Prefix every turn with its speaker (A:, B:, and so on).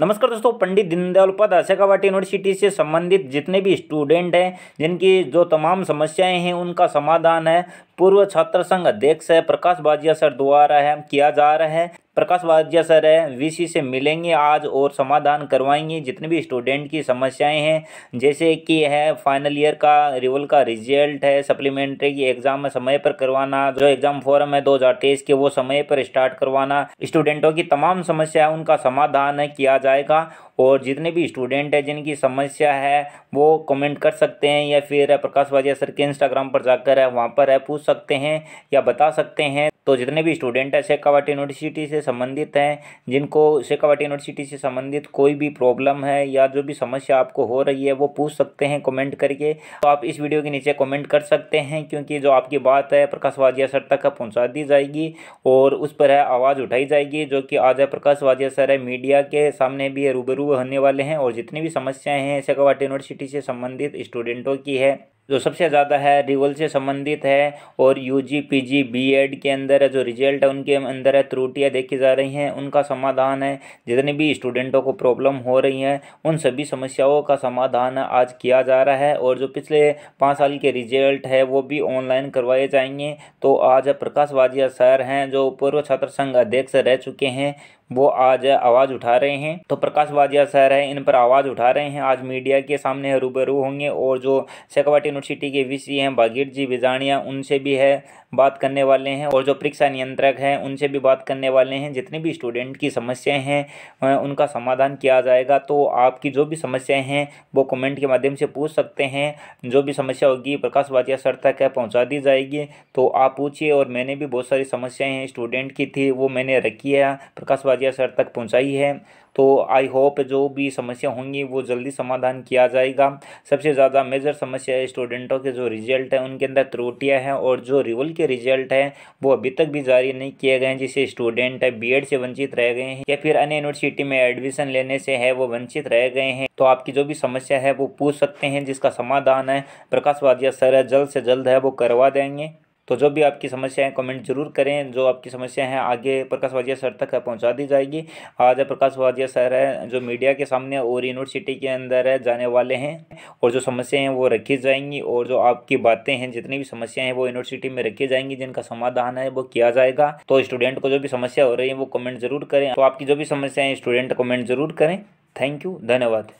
A: नमस्कार दोस्तों, पंडित दीनदयाल उपाध्याय शेखावाटी यूनिवर्सिटी से संबंधित जितने भी स्टूडेंट हैं, जिनकी जो तमाम समस्याएँ हैं, उनका समाधान है। पूर्व छात्र संघ अध्यक्ष है, प्रकाश बाजिया सर द्वारा है किया जा रहा है। प्रकाश बाजिया सर है वीसी से मिलेंगे आज और समाधान करवाएँगे। जितने भी स्टूडेंट की समस्याएँ हैं, जैसे कि है फाइनल ईयर का रिवल का रिज़ल्ट है सप्लीमेंट्री की एग्ज़ाम समय पर करवाना, जो एग्ज़ाम फॉरम है, दो हज़ार तेईस के, वो समय पर स्टार्ट करवाना। स्टूडेंटों की तमाम समस्या उनका समाधान है, किया जाएगा। और जितने भी स्टूडेंट हैं, जिनकी समस्या है, वो कमेंट कर सकते हैं या फिर प्रकाश बाजिया सर के इंस्टाग्राम पर जाकर है, वहाँ पर है, पूछ सकते हैं या बता सकते हैं। तो जितने भी स्टूडेंट हैं, शेखावाटी यूनिवर्सिटी से संबंधित हैं, जिनको शेखावाटी यूनिवर्सिटी से संबंधित कोई भी प्रॉब्लम है या जो भी समस्या आपको हो रही है, वो पूछ सकते हैं कमेंट करके। तो आप इस वीडियो के नीचे कमेंट कर सकते हैं, क्योंकि जो आपकी बात है, प्रकाश वाजिया सर तक पहुँचा दी जाएगी और उस पर है आवाज़ उठाई जाएगी, जो कि आज है प्रकाश वाजिया सर है मीडिया के सामने भी रूबरू होने वाले हैं और जितनी भी समस्याएँ हैं, शेखावाटी यूनिवर्सिटी से संबंधित स्टूडेंटों की है। जो सबसे ज़्यादा है रिवल से संबंधित है और यूजी पीजी बीएड के अंदर जो रिज़ल्ट है, उनके अंदर है त्रुटियाँ देखी जा रही हैं, उनका समाधान है। जितने भी स्टूडेंटों को प्रॉब्लम हो रही हैं, उन सभी समस्याओं का समाधान आज किया जा रहा है और जो पिछले पाँच साल के रिज़ल्ट है, वो भी ऑनलाइन करवाए जाएँगे। तो आज प्रकाश वाजिया सर हैं, जो पूर्व छात्र संघ अध्यक्ष रह चुके हैं वो आज आवाज़ उठा रहे हैं। तो प्रकाश वाजिया सर है, इन पर आवाज़ उठा रहे हैं। आज मीडिया के सामने रूबरू होंगे और जो शेखावाटी यूनिवर्सिटी के वीसी हैं, बागीर जी बिजाणिया उनसे भी है, बात करने वाले हैं। और जो परीक्षा नियंत्रक हैं, उनसे भी बात करने वाले हैं। जितने भी स्टूडेंट की समस्याएँ हैं उनका समाधान किया जाएगा। तो आपकी जो भी समस्याएँ हैं, वो कमेंट के माध्यम से पूछ सकते हैं। जो भी समस्या होगी, प्रकाश वाजिया सर तक है पहुँचा दी जाएगी। तो आप पूछिए और मैंने भी बहुत सारी समस्याएँ हैं, स्टूडेंट की थी, वो मैंने रखी है। प्रकाश वाजिया सर तक पहुँचाई है। तो आई होप जो भी समस्या होंगी, वो जल्दी समाधान किया जाएगा। सबसे ज़्यादा मेजर समस्या स्टूडेंटों के जो रिज़ल्ट हैं, उनके अंदर त्रुटियाँ हैं और जो रिवल के रिज़ल्ट हैं, वो अभी तक भी जारी नहीं किए गए हैं, जिससे स्टूडेंट है बी से वंचित रह गए हैं या फिर अन्य यूनिवर्सिटी में एडमिशन लेने से है, वो वंचित रह गए हैं। तो आपकी जो भी समस्या है, वो पूछ सकते हैं, जिसका समाधान है। प्रकाश वादिया सर जल्द से जल्द है, वो करवा देंगे। तो जो भी आपकी समस्या है कमेंट ज़रूर करें। जो आपकी समस्या है, आगे प्रकाश वाजिया सर तक पहुँचा दी जाएगी। आज प्रकाश वाजिया सर है, जो मीडिया के सामने और यूनिवर्सिटी के अंदर है, जाने वाले हैं और जो समस्याएँ हैं, वो रखी जाएँगी और जो आपकी बातें हैं, जितनी भी समस्याएँ हैं, वो यूनिवर्सिटी में रखी जाएँगी। जिनका समाधान है, वो किया जाएगा। तो स्टूडेंट को जो भी समस्या हो रही है, वो कमेंट ज़रूर करें। तो आपकी जो भी समस्या है स्टूडेंट कमेंट ज़रूर करें। थैंक यू धन्यवाद।